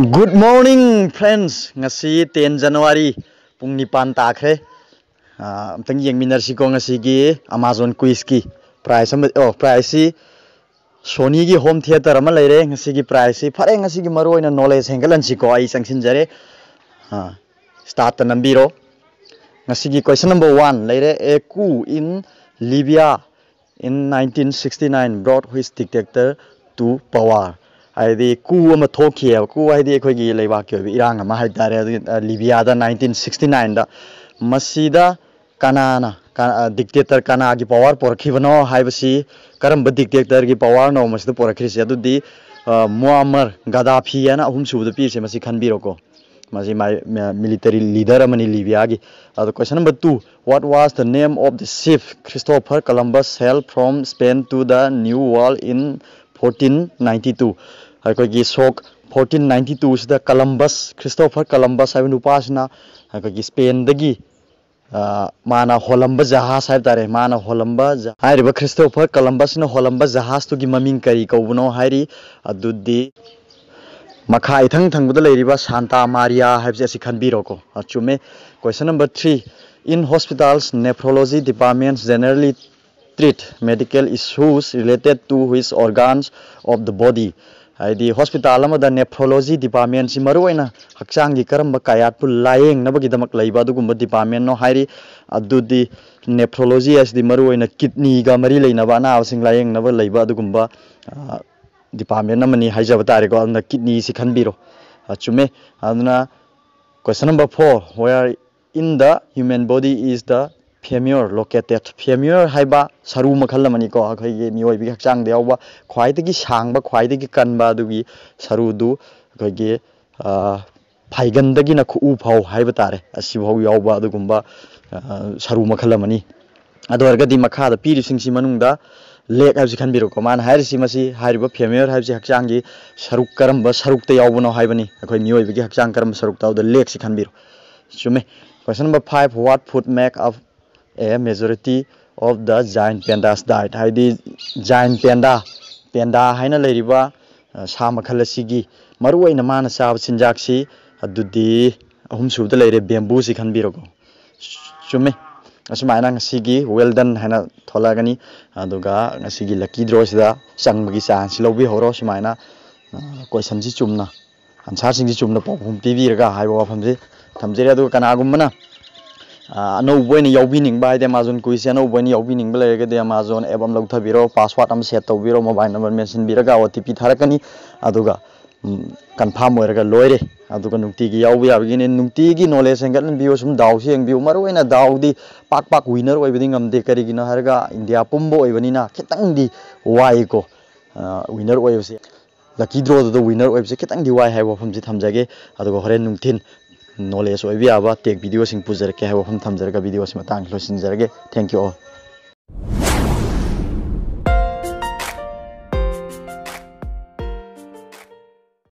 Good morning friends ऐसी ten January पुंग निपान ताखे येसी को अमाजोन क्विज की प्राइस ओ प्राइस सोनी की होम थिएटर में लेर की प्राइस फरें नॉलेज हेगलो चंसीजरें start number question number one ले लेर एकु इन लिबिया इन 1969 ब्रॉड हुई डिटेक्टर टू पवार ꯍꯥꯏꯗꯤ ꯀꯨ ꯑꯃ ꯊꯣꯛꯈꯤꯑꯕ ꯀꯨ ꯍꯥꯏꯗꯤ ꯑꯩꯈꯣꯏꯒꯤ ꯂꯩꯕꯥꯛꯀꯤ ꯑꯣꯏꯕ ꯏꯔꯥꯡ ꯑꯃ ꯍꯥꯏꯇꯥꯔꯦ ꯂꯤꯕꯤꯌꯥꯗ ꯅꯥꯏꯟꯇꯤꯟ ꯁꯤꯛꯁꯇꯤ ꯅꯥꯏꯟꯗ ꯃꯁꯤꯗ ꯀꯅꯥꯅ ꯗꯤꯛꯇꯦꯇꯔ ꯀꯅꯥꯒꯤ ꯄꯋꯥꯔ ꯄꯣꯔꯛꯈꯤꯕꯅꯣ ꯍꯥꯏꯕꯁꯤ ꯀꯔꯝꯕ ꯗꯤꯛꯇꯦꯇꯔꯒꯤ ꯄꯋꯥꯔꯅꯣ ꯃꯁꯤꯗ ꯄꯣꯔꯛꯈꯤꯔꯤꯁꯦ ꯑꯗꯨꯗꯤ ꯃꯨꯑꯝꯃꯔ ꯒꯗꯥꯐꯤ ꯍꯥꯏꯅ ꯑꯍꯨꯝ ꯁꯨꯕꯗ ꯄꯤꯔꯤꯁꯦ ꯃꯁꯤ ꯈꯟꯕꯤꯔꯣꯀꯣ ꯃꯁꯤ ꯃꯥꯏ ꯃꯤꯂꯤꯇꯔꯤ ꯂꯤꯗꯔ ꯑꯃꯅꯤ ꯂꯤꯕꯤꯌꯥꯒꯤ ꯑꯗꯣ ꯀꯣꯏꯁꯟ ꯅꯝꯕꯔ ꯇꯨ ꯋꯥꯠ ꯋꯥꯁ ꯗ name of the shift Christopher ꯀꯂꯝꯕꯁ sell from Spain to the new world in fourteen ninety two ꯑꯩꯈꯣꯏꯒꯤ ꯁꯣꯛ ꯐꯣꯔꯇꯤꯟ ꯅꯥꯏꯟꯇꯤ ꯇꯨꯁꯤꯗ ꯀꯂꯝꯕꯁ ꯈ꯭ꯔꯤꯁꯇꯣꯐꯔ ꯀꯂꯝꯕꯁ ꯍꯥꯏꯕ ꯅꯨꯄꯥꯁꯤꯅ ꯑꯩꯈꯣꯏꯒꯤ ꯁ꯭ꯄꯦꯟꯗꯒꯤ ꯃꯥꯅ ꯍꯣꯜꯂꯝꯕ ꯖꯍꯥꯖ ꯍꯥꯏꯕ ꯇꯥꯔꯦ ꯃꯥꯅ ꯍꯣꯜꯂꯝꯕ ꯍꯥꯏꯔꯤꯕ ꯈ꯭ꯔꯤꯁꯇꯣꯐꯔ ꯀꯂꯝꯕꯁꯅ ꯍꯣꯜꯂꯝꯕ ꯖꯍꯥꯖꯇꯨꯒꯤ ꯃꯃꯤꯡ ꯀꯔꯤ ꯀꯧꯕꯅꯣ ꯍꯥꯏꯔꯤ ꯑꯗꯨꯗꯤ ꯃꯈꯥ ꯏꯊꯪ ꯊꯪꯕꯗ ꯂꯩꯔꯤꯕ ꯁꯥꯟꯇꯥ ꯃꯥꯔꯤꯌꯥ ꯍꯥꯏꯕꯁꯦ ꯑꯁꯤ ꯈꯟꯕꯤꯔꯣꯀꯣ ꯆꯨꯝꯃꯦ question number three in hospitals ꯅꯦꯐ꯭ꯔꯣꯂꯣꯖꯤ ꯗꯤꯄꯥꯔꯠꯃꯦꯟꯁ ꯖꯦꯅꯔꯦꯂꯤ treat medical issues related to which organs of the body ꯍꯥꯏꯗꯤ ꯍꯣꯁꯄꯤꯇꯥꯜ ꯑꯃꯗ ꯅꯦꯐ꯭ꯔꯣꯂꯣꯖꯤ ꯗꯤꯄꯥꯔꯠꯃꯦꯟꯁꯤ ꯃꯔꯨꯑꯣꯏꯅ ꯍꯛꯆꯥꯡꯒꯤ ꯀꯔꯝꯕ ꯀꯌꯥꯠꯄꯨ ꯂꯥꯌꯦꯡꯅꯕꯒꯤꯗꯃꯛ ꯂꯩꯕ ꯑꯗꯨꯒꯨꯝꯕ ꯗꯤꯄꯥꯔꯠꯃꯦꯟꯅꯣ ꯍꯥꯏꯔꯤ ꯑꯗꯨꯗꯤ ꯅꯦꯐ꯭ꯔꯣꯂꯣꯖꯤ ꯑꯁꯤꯗꯤ ꯃꯔꯨꯑꯣꯏꯅ ꯀꯤꯗꯅꯤꯒ ꯃꯔꯤ ꯂꯩꯅꯕ ꯑꯅꯥꯕꯁꯤꯡ ꯂꯥꯌꯦꯡꯅꯕ ꯂꯩꯕ ꯑꯗꯨꯒꯨꯝꯕ ꯗꯤꯄꯥꯔꯠꯃꯦꯟ ꯑꯃꯅꯤ ꯍꯥꯏꯖꯕ ꯇꯥꯔꯦꯀꯣ ꯑꯗꯨꯅ ꯀꯤꯗꯅꯤꯁꯤ ꯈꯟꯕꯤꯔꯣ ꯆꯨꯝꯃꯦ ꯑꯗꯨꯅ ꯀ꯭ꯋꯦꯁꯟ ꯅꯝꯕꯔ ꯐꯣꯔ ꯋꯦꯌꯔ ꯏꯟ ꯗ ꯍ꯭ꯌꯨꯃꯦꯟ ꯕꯣꯗꯤ ꯏꯁ ꯗ ꯐꯦꯃ꯭ꯌꯣꯔ ꯂꯣꯀꯦꯇꯦꯠ ꯐꯦꯃ꯭ꯌꯣꯔ ꯍꯥꯏꯕ ꯁꯔꯨ ꯃꯈꯜ ꯑꯃꯅꯤꯀꯣ ꯑꯩꯈꯣꯏꯒꯤ ꯃꯤꯑꯣꯏꯕꯒꯤ ꯍꯛꯆꯥꯡꯗ ꯌꯥꯎꯕ ꯈ꯭ꯋꯥꯏꯗꯒꯤ ꯁꯥꯡꯕ ꯈ꯭ꯋꯥꯏꯗꯒꯤ ꯀꯟꯕ ꯑꯗꯨꯒꯤ ꯁꯔꯨꯗꯨ ꯑꯩꯈꯣꯏꯒꯤ ꯐꯥꯏꯒꯟꯗꯒꯤꯅ ꯈꯨꯎ ꯐꯥꯎ ꯍꯥꯏꯕ ꯇꯥꯔꯦ ꯑꯁꯤꯐꯥꯎ ꯌꯥꯎꯕ ꯑꯗꯨꯒꯨꯝꯕ ꯁꯔꯨ ꯃꯈꯜ ꯑꯃꯅꯤ ꯑꯗꯨ ꯑꯣꯏꯔꯒꯗꯤ ꯃꯈꯥꯗ ꯄꯤꯔꯤꯕꯁꯤꯡꯁꯤ ꯃꯅꯨꯡꯗ ꯂꯦꯛ ꯍꯥꯏꯕꯁꯤ ꯈꯟꯕꯤꯔꯣꯀꯣ ꯃꯥꯅ ꯍꯥꯏꯔꯤꯁꯤ ꯃꯁꯤ ꯍꯥꯏꯔꯤꯕ ꯐꯦꯃꯤꯌꯔ ꯍꯥꯏꯕꯁꯤ ꯍꯛꯆꯥꯡꯒꯤ ꯁꯔꯨꯛ ꯀꯔꯝꯕ ꯁꯔꯨꯛꯇ ꯌꯥꯎꯕꯅꯣ ꯍꯥꯏꯕꯅꯤ ꯑꯩꯈꯣꯏ ꯃꯤꯑꯣꯏꯕꯒꯤ ꯍꯛꯆꯥꯡ ꯀꯔꯝꯕ ꯁꯔꯨꯛꯇ ꯌꯥꯎꯗ ꯂꯦꯛꯁꯤ ꯈꯟꯕꯤꯔꯣ ꯆꯨꯝꯃꯦ question number five what food make up a majority of the giant pandas died. Haidi giant panda panda haina leiriba uh, sa makhal asigi maru aina mana sab sinjak si uh, adudi ahum uh, subda leire bamboo si khan biro go. Chume asmaina ngasigi well done haina thola gani aduga ngasigi lucky draw sida changbagi chance lobi horo smaina question ji chumna answer sing ji chumna pom pibi raga haibo phamji thamjere adu kana gumna ꯑꯅꯧꯕ ꯑꯣꯏꯅ ꯌꯥꯎꯕꯤꯅꯤꯡꯕ ꯍꯥꯏꯗꯤ Amazon ꯀꯨꯏꯁꯦ ꯑꯅꯧꯕ ꯑꯣꯏꯅ ꯌꯥꯎꯕꯤꯅꯤꯡꯕ ꯂꯩꯔꯒꯗꯤ Amazon app ꯑꯃ ꯂꯧꯊꯕꯤꯔꯣ password ꯑꯃ set ꯇꯧꯕꯤꯔꯣ ꯃꯣꯕꯥꯏꯜ ꯅꯝꯕꯔ ꯃꯦꯟꯁꯤꯟꯕꯤꯔꯒ ꯑꯣ ꯇꯤ ꯄꯤ ꯊꯥꯔꯛꯀꯅꯤ ꯑꯗꯨꯒ ꯀꯟꯐꯥꯔꯝ ꯑꯣꯏꯔꯒ ꯂꯣꯏꯔꯦ ꯑꯗꯨꯒ ꯅꯨꯡꯇꯤꯒꯤ ꯌꯥꯎꯕ ꯌꯥꯕꯒꯤꯅꯤ ꯅꯨꯡꯇꯤꯒꯤ ꯅꯣꯂꯦꯖ ꯍꯦꯟꯒꯠꯍꯟꯕꯤꯌꯨ ꯁꯨꯝ ꯗꯥꯎꯁꯤ ꯌꯦꯡꯕꯤꯌꯨ ꯃꯔꯨꯑꯣꯏꯅ ꯗꯥꯎꯗꯤ ꯄꯥꯛ ꯄꯥꯛ ꯋꯤꯅꯔ ꯑꯣꯏꯕꯗꯤ ꯉꯝꯗꯦ ꯀꯔꯤꯒꯤꯅꯣ ꯍꯥꯏꯔꯒ ꯏꯟꯗꯤꯌꯥ ꯄꯨꯝꯕ ꯑꯣꯏꯕꯅꯤꯅ ꯈꯤꯇꯪꯗꯤ ꯋꯥꯏꯀꯣ ꯋꯤꯅꯔ ꯑꯣꯏꯕꯁꯦ ꯂꯛꯀꯤ ꯗ꯭ꯔꯣꯗꯨꯗ ꯋꯤꯅꯔ ꯑꯣꯏꯕꯁꯦ ꯈꯤꯇꯪꯗꯤ ꯋꯥꯏ ꯍꯥꯏꯕ ꯋꯥꯐꯝꯁꯤ ꯊꯝꯖꯒꯦ ꯑꯗꯨꯒ ꯍꯣꯔꯦꯟ ꯅꯨꯡꯊꯤꯟ ꯅꯣꯂꯦꯖ ꯑꯣꯏꯕ ꯌꯥꯕ ꯇꯦꯛ ꯚꯤꯗꯤꯑꯣꯁꯤꯡ ꯄꯨꯖꯔꯛꯀꯦ ꯍꯥꯏꯕ ꯋꯥꯐꯝ ꯊꯝꯖꯔꯒ ꯚꯤꯗꯤꯑꯣꯁꯤ ꯃꯇꯥꯡ ꯂꯣꯏꯁꯤꯟꯖꯔꯒꯦ ꯊꯦꯡꯛ ꯌꯨ ꯑꯣꯜ